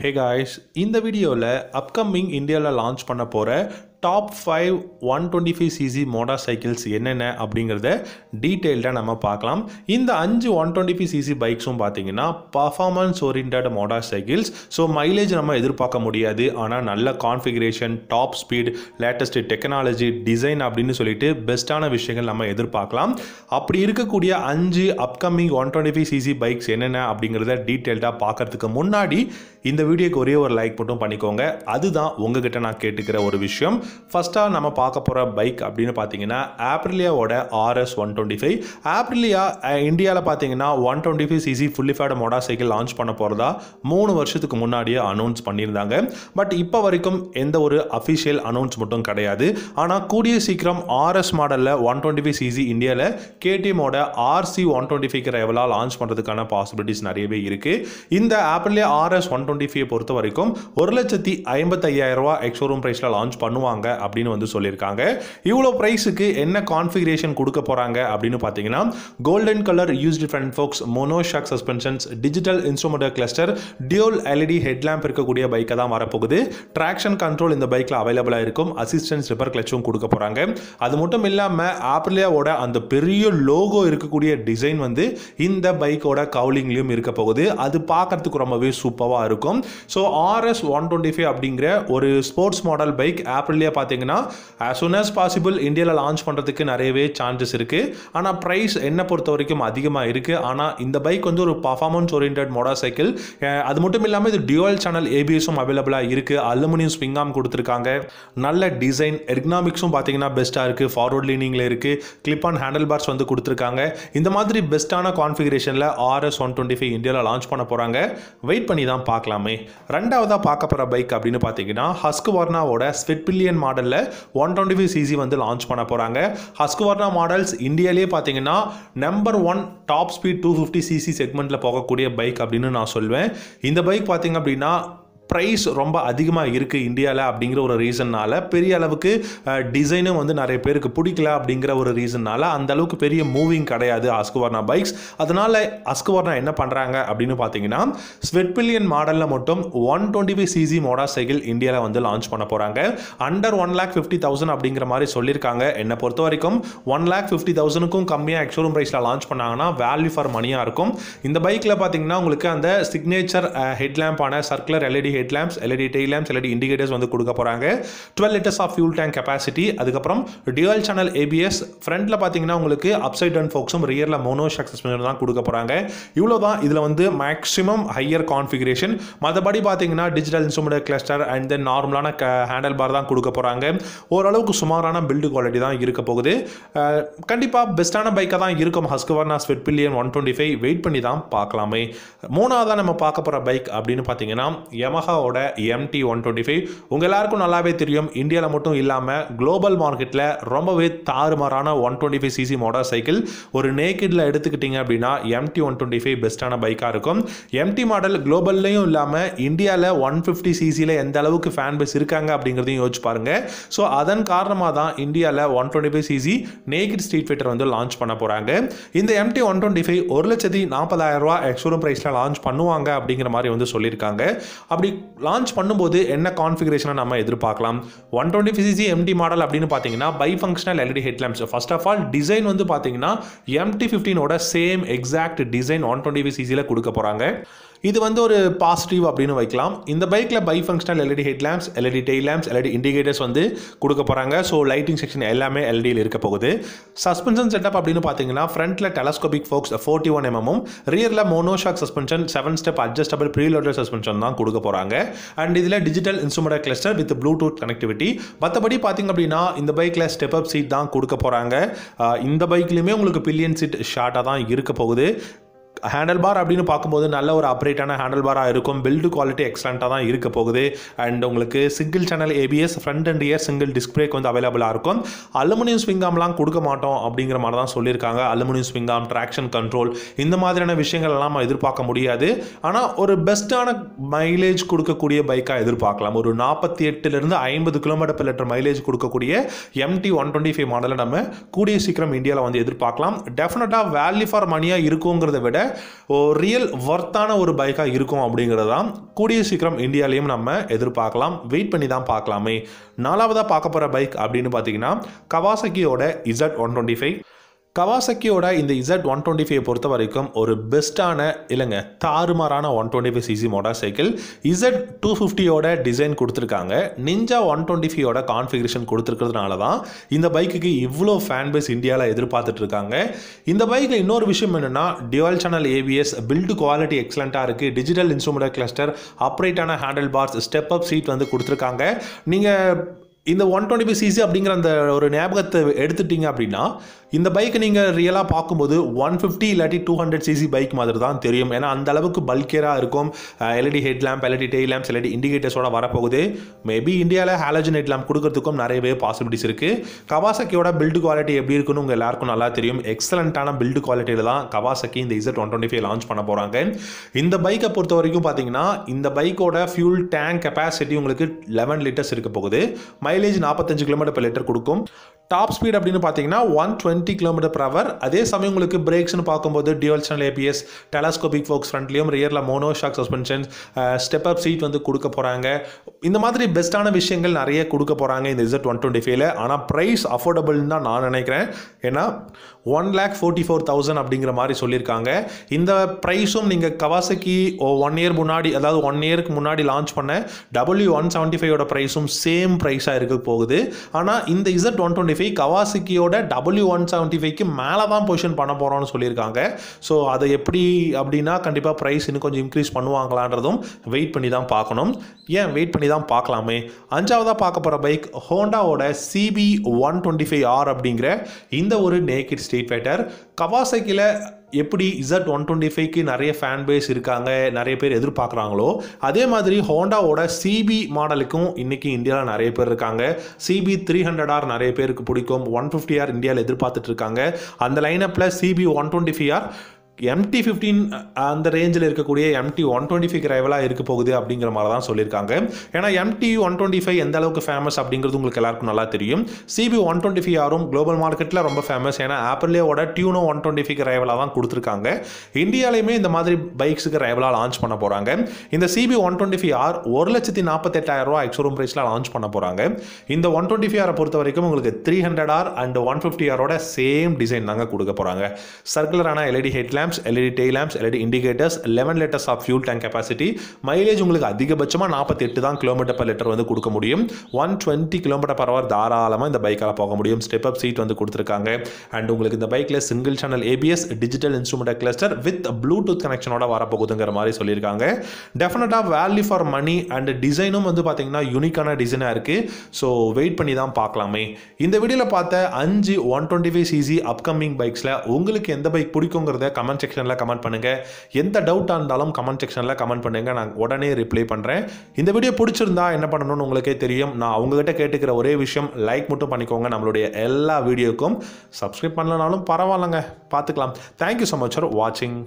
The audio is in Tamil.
ஹே காய்ஸ் இந்த வீடியோவில் அப்கமிங் இந்தியாவில் லான்ச் பண்ண போகிற top five one twenty five CC motorcycles என்னென்ன அப்படிங்கிறத டீட்டெயில்டாக நம்ம பார்க்கலாம். இந்த அஞ்சு ஒன் டுவெண்ட்டி ஃபைவ் சிசி பைக்ஸும் பார்த்தீங்கன்னா performance oriented motorcycles so mileage நம்ம எதிர்பார்க்க முடியாது. ஆனால் நல்ல configuration top speed latest technology design அப்படின்னு சொல்லிட்டு பெஸ்ட்டான விஷயங்கள் நம்ம எதிர்பார்க்கலாம். அப்படி இருக்கக்கூடிய அஞ்சு upcoming one twenty five CC bikes என்னென்ன அப்படிங்கிறத டீட்டெயில்டாக பார்க்கறதுக்கு முன்னாடி இந்த வீடியோக்கு ஒரே ஒரு லைக் மட்டும் பண்ணிக்கோங்க. அதுதான் உங்ககிட்ட நான் கேட்டுக்கிற ஒரு விஷயம். ஃபஸ்ட்டாக நம்ம பார்க்க போகிற பைக் அப்படின்னு பார்த்தீங்கன்னா ஆப்ரிலியாவோட RS one twenty five Aprilia இந்தியாவில் பார்த்தீங்கன்னா one twenty five CC fully faired motorcycle launch பண்ண போகிறதா மூணு வருஷத்துக்கு முன்னாடியே அனௌன்ஸ் பண்ணியிருந்தாங்க. பட் இப்போ வரைக்கும் எந்த ஒரு அஃபிஷியல் அனௌன்ஸ் மட்டும் கிடையாது. ஆனால் கூடிய சீக்கிரம் ஆர்எஸ் மாடலில் ஒன் டுவெண்ட்டி ஃபைவ் சிசி இந்தியாவில் கேடிஎம்மோட ஆர்சி ஒன் டுவெண்ட்டி ஃபைவ் ரெவலாக லான்ச் பண்ணுறதுக்கான பாசிபிலிட்டிஸ் நிறையவே இருக்குது இந்த Aprilia RS one twenty five பொறுத்த வரைக்கும் ஒரு லட்சத்தி ஐம்பத்தையாயிரம் ரூபா எக்ஸோரூம் ப்ரைஸில் லான்ச் பண்ணுவாங்க. அப்படின்னு வந்து சொல்லியிருக்காங்க. இவ்வளோ ப்ரைஸுக்கு என்ன கான்ஃபிகரேஷன் கொடுக்க போகிறாங்க அப்படின்னு பார்த்தீங்கன்னா golden colour used front forks monoshock suspensions digital instrumental cluster dual LED headlamp இருக்கக்கூடிய பைக்கை தான் வரப்போகுது. ட்ராக்ஷன் கண்ட்ரோல் இந்த பைக்கில் அவைலபிளாக இருக்கும். அசிஸ்டன்ஸ் ரிப்பர் கிளச்சும் கொடுக்க போகிறாங்க அது மட்டும் இல்லாமல் ஆப்ரிலியாவோட அந்த பெரிய லோகோ இருக்கக்கூடிய டிசைன் வந்து இந்த பைக்கோட கவுலிங்லேயும் இருக்க போகுது. அது பார்க்கறதுக்கு ரொம்பவே சூப்பராக இருக்கும். So RS one twenty five அப்படிங்கிற ஒரு ஸ்போர்ட்ஸ் மாடல் பைக் ஆப்ரிலியா பார்த்தீங்கன்னா ஆஸ் சூன் ஆஸ் பாசிபிள் இந்தியாவில் லான்ச் பண்ணுறதுக்கு நிறையவே சான்சஸ் இருக்குது ஆனால் ப்ரைஸ் என்ன பொறுத்த வரைக்கும் அதிகமாக இருக்குது ஆனால் இந்த பைக் வந்து ஒரு பர்ஃபார்மன்ஸ் ஓரியன்ட் மோட்டார் சைக்கிள் அது மட்டும் இல்லாமல் இது டியூவல் சேனல் ஏபிஎஸும் அவைலபிளாக இருக்குது அலுமினியம் ஸ்விங்காம் கொடுத்துருக்காங்க. நல்ல டிசைன் எர்கனாமிக்ஸும் பார்த்தீங்கன்னா பெஸ்ட்டாக இருக்குது ஃபார்வர்ட் லீனிங்கில் இருக்குது கிளிப் ஆன் ஹேண்டில் பார்ஸ் வந்து கொடுத்துருக்காங்க. இந்த மாதிரி பெஸ்ட்டான கான்ஃபிகரேஷனில் ஆர்எஸ் ஒன் டுவெண்ட்டி ஃபைவ் இந்தியாவில் லான்ச் பண்ண போகிறாங்க வெயிட் பண்ணி தான் பார்க்கலாமே. ரெண்டாவதாக பார்க்க போகிற பைக் அப்படின்னு பார்த்தீங்கன்னா ஹஸ்குவர்னாவோட ஸ்வெட்பில்லியன் மாடலில் ஒன் டுவெண்ட்டி ஃபைவ் சிசி வந்து லான்ச் பண்ண போகிறாங்க ஹஸ்குவர்னா மாடல்ஸ் இந்தியாவிலே பார்த்தீங்கன்னா number one top speed two fifty CC செக்மெண்ட்டில் போகக்கூடிய பைக் அப்படின்னு நான் சொல்வேன். இந்த பைக் பார்த்தீங்க அப்படின்னா ப்ரைஸ் ரொம்ப அதிகமாக இருக்குது இந்தியாவில் அப்படிங்கிற ஒரு ரீசன்னால் பெரிய அளவுக்கு டிசைனும் வந்து நிறைய பேருக்கு பிடிக்கல அப்படிங்கிற ஒரு ரீசன்னால் அந்த அளவுக்கு பெரிய மூவிங் கிடையாது அஸ்குவர்னா பைக்ஸ் அதனால் அஸ்குவர்னா என்ன பண்ணுறாங்க அப்படின்னு பார்த்தீங்கன்னா ஸ்வெட்பில்லியன் மாடலில் மட்டும் one twenty five CC motorcycle இந்தியாவில் வந்து லான்ச் பண்ண போகிறாங்க under one lakh fifty thousand அப்படிங்கிற மாதிரி சொல்லியிருக்காங்க. என்னை பொறுத்த வரைக்கும் ஒன் லேக் ஃபிஃப்டி தௌசண்ட்க்கும் கம்மியாக எக்ஷோரூம் ப்ரைஸில் லான்ச் பண்ணாங்கன்னா வேல்யூ ஃபார் மணியாக இருக்கும். இந்த பைக்கில் பார்த்தீங்கன்னா உங்களுக்கு அந்த signature ஹெட்லேம்பான circular LED head lamps LED day lamps LED indicators வந்து கொடுக்க போகிறாங்க twelve litres of fuel tank capacity அதுக்கப்புறம் டியூவல் சேனல் ஏபிஎஸ் ஃப்ரண்ட்டில் பார்த்தீங்கன்னா உங்களுக்கு அப்சைட் டவுன் ஃபோக்ஸும் ரியரில் மோனோ ஷாக் சஸ்பென்ஷன் தான் கொடுக்க போகிறாங்க இவ்வளோ தான் இதில் வந்து மேக்ஸிமம் ஹையர் கான்ஃபிகரேஷன் மற்றபடி பார்த்தீங்கன்னா digital instrument cluster and then நார்மலான ஹேண்டில் பார் தான் கொடுக்க போகிறாங்க ஓரளவுக்கு சுமாரான பில்டு குவாலிட்டி தான் இருக்க போகுது. கண்டிப்பாக பெஸ்ட்டான பைக்காக தான் இருக்கும். Husqvarna Svartpilen one twenty five wait பண்ணி தான் பார்க்கலாமே. மூணாவதாக நம்ம பார்க்க போகிற பைக் அப்படின்னு பார்த்தீங்கன்னா யமஹாவோட எம்டி ஒன் டுவெண்ட்டி ஃபைவ் உங்கள் எல்லாருக்கும் நல்லாவே தெரியும். இந்தியாவில் மட்டும் இல்லாமல் குளோபல் மார்க்கெட்டில் ரொம்பவே தாறுமாறான one twenty five CC motorcycle ஒரு நேக்கிடில் எடுத்துக்கிட்டிங்க அப்படின்னா எம்டி ஒன் டுவெண்ட்டி ஃபைவ் பெஸ்ட்டான பைக்காக இருக்கும். எம்டி மாடல் குளோபல்லையும் இல்லாமல் இந்தியாவில் ஒன் ஃபிஃப்டி சிசியில் எந்த அளவுக்கு ஃபேன் பேஸ் இருக்காங்க அப்படிங்கிறதையும் யோசிச்சு பாருங்க. ஸோ அதன் காரணமாக தான் இந்தியாவில் one twenty five CC naked street fighter வந்து லான்ச் பண்ண போகிறாங்க இந்த எம்டி ஒன் டுவெண்ட்டி ஃபைவ் ஒரு லட்சத்தி நாற்பதாயிரம் ரூபா எக்ஸ்போரம் ப்ரைஸில் லான்ச் பண்ணுவாங்க அப்படிங்கிற மாதிரி வந்து சொல்லியிருக்காங்க. அப்படி லான்ச் பண்ணும்போது என்ன கான்ஃபிகரேஷனை நம்ம எதிர்பார்க்கலாம்? One twenty five CC MT model அப்படின்னு பார்த்தீங்கன்னா bi functional LED headlamps first of all design வந்து பார்த்தீங்கன்னா MT ஃபிஃப்டீனோட same exact design one twenty ஃபிசிசியில் கொடுக்க போகிறாங்க இது வந்து ஒரு பாசிட்டிவ் அப்படின்னு வைக்கலாம். இந்த பைக்கில் bi functional LED head lamps LED day lamps LED indicators வந்து கொடுக்க போகிறாங்க ஸோ லைட்டிங் செக்ஷன் எல்லாமே எல்இடியில் இருக்க போகுது. சஸ்பென்ஷன் செட்டப் அப்படின்னு பார்த்தீங்கன்னா ஃப்ரண்ட்டில் டெலஸ்கோபிக் ஃபோக்ஸ் ஃபோர்ட்டி ஒன் எம்எம்மும் ரியரில் monoshock suspension seven step adjustable preloader suspension தான் கொடுக்க போகிறாங்க அண்ட் இதில் digital instrument cluster with Bluetooth connectivity மற்றபடி பார்த்தீங்க அப்படின்னா இந்த பைக்கில் ஸ்டெப் அப் சீட் தான் கொடுக்க போகிறாங்க இந்த பைக்லேயுமே உங்களுக்கு பில்லியன் சீட் ஷார்ட்டாக தான் இருக்க போகுது. ஹேண்டில் பார் அப்படின்னு பார்க்கும்போது நல்ல ஒரு அப்ரேட்டான ஹேண்டில் பாராக இருக்கும். பில்டு குவாலிட்டி எக்ஸலண்ட்டாக தான் இருக்க போகுது. அண்ட் உங்களுக்கு single channel ABS front and rear single disc brake வந்து அவைலபிளாக இருக்கும். அலுமினியம் ஸ்விங்காம்லாம் கொடுக்க மாட்டோம் அப்படிங்கிற மாதிரி தான் சொல்லியிருக்காங்க. அலுமினியம் ஸ்விங்காம் ட்ராக்ஷன் கண்ட்ரோல் இந்த மாதிரியான விஷயங்கள் எல்லாம் நம்ம எதிர்பார்க்க முடியாது. ஆனால் ஒரு பெஸ்ட்டான மைலேஜ் கொடுக்கக்கூடிய பைக்காக எதிர்பார்க்கலாம். ஒரு நாற்பத்தி எட்டுலேருந்து ஐம்பது கிலோமீட்டர் லிட்டர் மைலேஜ் கொடுக்கக்கூடிய எம்டி ஒன் டுவெண்ட்டி ஃபைவ் மாடலை நம்ம கூடிய சீக்கிரம் இந்தியாவில் வந்து எதிர்பார்க்கலாம். டெஃபினட்டாக வேல்யூ ஃபார் மணியாக இருக்குங்கிறத விட ரியல் ஒர்த்தான ஒரு பைக்காக இருக்கும் அப்படிங்கிறதான் கூடிய சீக்கிரம் இந்தியாலையும் நம்ம எதிர்பார்க்கலாம். வெயிட் பண்ணி தான் பார்க்கலாமே. நாலாவதாக பார்க்க போகிற பைக் அப்படின்னு பார்த்தீங்கன்னா கவாசக்கியோட இசட் ஒன் டுவெண்ட்டி ஃபைவ் கவாசக்கியோட இந்த இசட் ஒன் டுவெண்ட்டி ஃபைவ் பொறுத்த வரைக்கும் ஒரு பெஸ்ட்டான இல்லைங்க தாறுமாறான one twenty five CC motorcycle Z two ஃபிஃப்டியோட design கொடுத்துருக்காங்க. நிஞ்சா ஒன் டுவெண்ட்டி ஃபைவோட கான்ஃபிகரேஷன் கொடுத்துருக்கிறதுனால தான் இந்த பைக்குக்கு இவ்வளோ ஃபேன் பேஸ் இந்தியாவில் எதிர்பார்த்துட்டு இருக்காங்க இந்த பைக்கில் இன்னொரு விஷயம் என்னென்னா dual channel ABS build quality எக்ஸலண்ட்டாக இருக்குது digital instrument cluster அப்ரைட்டான handle bars step up seat வந்து கொடுத்துருக்காங்க. நீங்கள் இந்த ஒன் டுவெண்ட்டி ஃபைவ் சிசி அப்படிங்கிற அந்த ஒரு ஞாபகத்தை எடுத்துட்டீங்க அப்படின்னா இந்த பைக்கை நீங்கள் ரியலாக பார்க்கும்போது ஒன் ஃபிஃப்டி இல்லாட்டி டூ ஹண்ட்ரட் சிசி பைக் மாதிரி தான் தெரியும். ஏன்னா அந்த அளவுக்கு பல்கியராக இருக்கும். LED head lamp LED day lamps LED இண்டிகேட்டர்ஸோட வரப்போகுது. மேபி இந்தியாவில் ஹாலஜன் ஹெட் லேம்ப் கொடுக்கறதுக்கும் நிறையவே பாசிபிலிட்டிஸ் இருக்குது கவாசக்கியோட பில்டு குவாலிட்டி எப்படி இருக்குன்னு உங்கள் எல்லாருக்கும் நல்லா தெரியும். எக்ஸலண்ட்டான பில்டு குவாலிட்டியில் தான் கவாசக்கி இந்த Z one twenty five launch பண்ண போகிறாங்க இந்த பைக்கை பொறுத்த வரைக்கும் பார்த்தீங்கன்னா இந்த பைக்கோட ஃபியூல் டேங்க் கெப்பாசிட்டி உங்களுக்கு லெவன் லிட்டர்ஸ் இருக்க போகுது. மைலேஜ் நாற்பத்தஞ்சு கிலோமீட்டர் பர் லிட்டர் கொடுக்கும். டாப் ஸ்பீட் அப்படின்னு பார்த்தீங்கன்னா one twenty kilometre per hour. அதே சமயம் உங்களுக்கு பிரேக்ஸ்னு பார்க்கும்போது dual channel ABS telescopic forks ஃப்ரண்ட்லேயும் ரியரில் monoshock suspensions step up seat வந்து கொடுக்க போகிறாங்க இந்த மாதிரி பெஸ்ட்டான விஷயங்கள் நிறைய கொடுக்க போகிறாங்க இந்த இசட் ஒன் டுவெண்ட்டி ஃபைவ்ல ஆனால் ப்ரைஸ் அஃபோர்டபுள்னு தான் நான் நினைக்கிறேன். ஏன்னா one lakh forty four thousand அப்படிங்கிற மாதிரி சொல்லியிருக்காங்க. இந்த ப்ரைஸும் நீங்கள் கவாசக்கி ஒன் இயர் முன்னாடி அதாவது ஒன் இயருக்கு முன்னாடி லான்ச் பண்ண டபுள்யூ ஒன் செவன்ட்டி ஃபைவோட ப்ரைஸும் சேம் ப்ரைஸாக இருக்க போகுது. ஆனால் இந்த இசட் ஒன் டுவெண்ட்டி ஃபைவ் கவாசிக்கியோட டபுள்யூ ஒன் செவன்ட்டி ஃபைவ்க்கு மேலே தான் பொசிஷன் பண்ண போகிறோம்னு சொல்லியிருக்காங்க. ஸோ அதை எப்படி அப்படின்னா கண்டிப்பாக ப்ரைஸ் இன்னும் கொஞ்சம் இன்க்ரீஸ் பண்ணுவாங்களான்றதும் வெயிட் பண்ணி தான் பார்க்கணும். ஏன் வெயிட் பண்ணி தான் பார்க்கலாமே? அஞ்சாவதாக பார்க்க போகிற bike ஹோண்டாவோட CB one twenty five R அப்படிங்கிற இந்த ஒரு நேக்கிட் ஸ்ட்ரீட் ஃபைட்டர் கவாசக்கியில் எப்படி இசட் ஒன் டுவெண்ட்டி ஃபைவ்க்கு நிறைய ஃபேன் பேஸ் இருக்காங்க நிறைய பேர் எதிர்பார்க்குறாங்களோ அதே மாதிரி ஹோண்டாவோட சிபி மாடலுக்கும் இன்றைக்கி இந்தியாவில் நிறைய பேர் இருக்காங்க. சிபி த்ரீ ஹண்ட்ரட் ஆர் நிறைய பேருக்கு பிடிக்கும் ஒன் ஃபிஃப்டி ஆர் இந்தியாவில் எதிர்பார்த்துட்டு இருக்காங்க. அந்த லைனப்பில் CB one twenty five R MT fifteen அந்த ரேஞ்சில் இருக்கக்கூடிய எம்டி ஒன் டுவெண்ட்டி ஃபைவ் ரைவலாக இருக்க போகுது அப்படிங்கிற மாதிரி தான் சொல்லியிருக்காங்க. ஏன்னா எம்டி ஒன் டுவெண்ட்டி ஃபைவ் எந்த அளவுக்கு ஃபேமஸ் அப்படிங்கிறது உங்களுக்கு எல்லாருக்கும் நல்லா தெரியும். சிபி ஒன் டுவெண்ட்டி ஃபைவ் ஆரும் குளோபல் மார்க்கெட்டில் ரொம்ப ஃபேமஸ் ஏன்னா ஆப்பிள்லேயோட டியூனோ ஒன் டுவெண்ட்டி ஃபைவ் ரைவலாக தான் கொடுத்துருக்காங்க. இந்தியாலையுமே இந்த மாதிரி பைக்ஸுக்கு ரைவலாக லான்ச் பண்ண போகிறாங்க இந்த CB one twenty five R ஒரு லட்சத்தி நாற்பத்தெட்டாயிரம் ரூபா எக்ஸோரூம் ப்ரைஸில் லான்ச் பண்ண போகிறாங்க இந்த ஒன் டுவெண்ட்டி ஃபைவ் ஆரை பொறுத்த வரைக்கும் உங்களுக்கு three hundred R and one fifty ஆரோட சேம் டிசைன் தாங்க கொடுக்க போகிறாங்க சர்க்குலரான LED head lamps LED day lamps LED indicators eleven litres of fuel tank capacity mileage உங்களுக்கு அதிகபட்சமாக நாற்பத்தி எட்டு தான் கிலோமீட்டர் பர் லிட்டர் வந்து கொடுக்க முடியும். One twenty kilometre per hour தாராளமாக இந்த பைக்கால் போக முடியும். ஸ்டெப் அப் சீட் வந்து கொடுத்துருக்காங்க. அண்ட் உங்களுக்கு இந்த பைக்கில் single channel ABS digital instrument cluster with Bluetooth கனெக்ஷனோட வரப்போகுதுங்கிற மாதிரி சொல்லியிருக்காங்க. டெஃபினட்டாக வேல்யூ ஃபார் மணி அண்ட் டிசைனும் வந்து பார்த்தீங்கன்னா யூனிக்கான டிசைனாக இருக்குது ஸோ வெயிட் பண்ணி தான் பார்க்கலாமே. இந்த வீடியோவில் பார்த்த அஞ்சு one twenty five CC upcoming பைக்ஸில் உங்களுக்கு எந்த பைக் பிடிக்குங்கிறத கமெண்ட் செக்ஷனில் கமெண்ட் பண்ணுங்கள் எந்த டவுட்டாக இருந்தாலும் கமெண்ட் செக்ஷனில் கமெண்ட் பண்ணுங்கள் நான் உடனே ரிப்ளை பண்ணுறேன் இந்த வீடியோ பிடிச்சிருந்தா என்ன பண்ணணும்னு உங்களுக்கே தெரியும். நான் அவங்ககிட்ட கேட்டுக்கிற ஒரே விஷயம் லைக் மட்டும் பண்ணிக்கோங்க. நம்மளுடைய எல்லா வீடியோக்கும் சப்ஸ்கிரைப் பண்ணலனாலும் பரவாயில்லங்க. பார்த்துக்கலாம். தேங்க்யூ ஸோ மச் ஃபார் வாட்சிங்